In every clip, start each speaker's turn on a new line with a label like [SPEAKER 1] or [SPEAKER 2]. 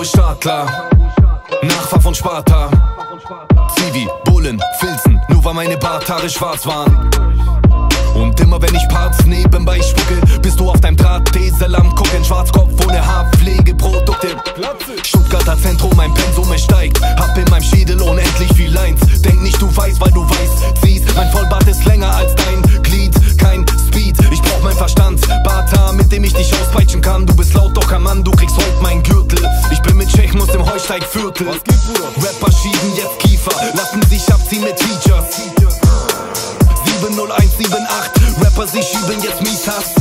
[SPEAKER 1] Hey. Der Chabo ist Startler, Nachfahr von Sparta. Zivi, Bullen, Filzen, nur weil meine Barthaare schwarz waren. Und immer wenn ich Parts nebenbei spucke, bist du auf deinem Drahtesel am gucken. Schwarzkopf ohne Haarpflegeprodukte. Stuttgarter Zentrum, mein Pensum steigt. Hab in meinem Schädel unendlich viel Lines. Denk nicht, du weißt, weil du weißt, siehst, mein Vollbart ist länger als dein Glied. Kein Speed, ich brauch mein Verstand. Barthaar, mit dem ich dich auspeitschen kann. Du bist laut, doch Mann, du kriegst Dem Heusteigviertel. Rapper schieben jetzt Kiefer, lassen sich abziehen mit Features. 70178, Rapper, sie schieben jetzt Miethass.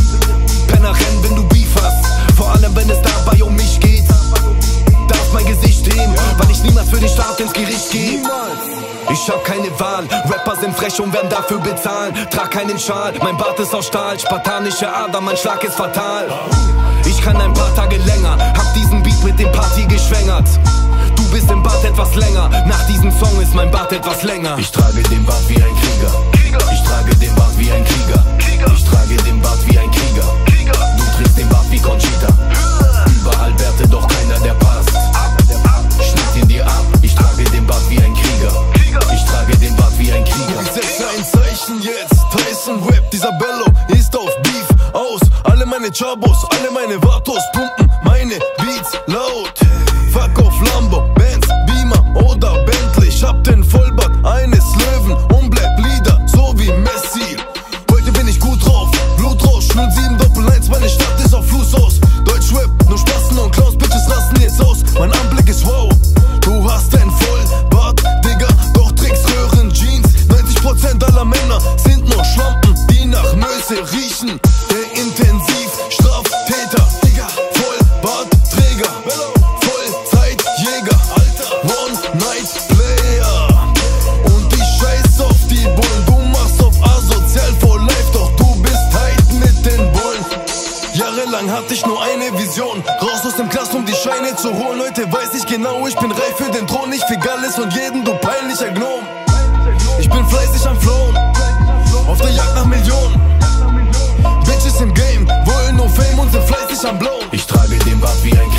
[SPEAKER 1] Penner rennen, wenn du Beef hast. Vor allem, wenn es dabei um mich geht. Darf mein Gesicht stehen, weil ich niemals für den Staat ins Gericht gehe. Ich hab keine Wahl, Rapper sind frech und werden dafür bezahlen. Trag keinen Schal, mein Bart ist aus Stahl, spartanische Ader, mein Schlag ist fatal. Ich kann ein paar Tage länger, hab diesen Beat mit dem Party geschwängert. Du bist im Bad etwas länger, nach diesem Song ist mein Bart etwas länger.
[SPEAKER 2] Ich trage den Bart wie ein Krieger. Ich trage den Bart wie ein Krieger. Ich trage den Bart wie ein Krieger. Du trägst den Bart wie Conchita. Überall Bärte, doch keiner der passt. Schnitt ihn dir ab. Ich trage den Bart wie ein Krieger. Ich trage den Bart wie ein Krieger.
[SPEAKER 3] Ich setze ein Zeichen jetzt. Tyson Rap, dieser Bello ist auf Beef aus. Alle meine Chabos, alle meine Vatos pumpen Der Intensivstraftäter, Digga, Vollbartträger, Vollzeitjäger, One-Night-Player. Und ich scheiß auf die Bullen, du machst auf asozial for life, doch du bist tight mit den Bullen. Jahrelang hatte ich nur eine Vision, raus aus dem Knast, um die Scheine zu holen. Heute weiß ich genau, ich bin reif für den Thron, ich fick alles und jeden, du peinlicher Gnom. Ich bin fleißig am Flohen, auf der Jagd nach Millionen.
[SPEAKER 2] Ich trage den Bart wie ein.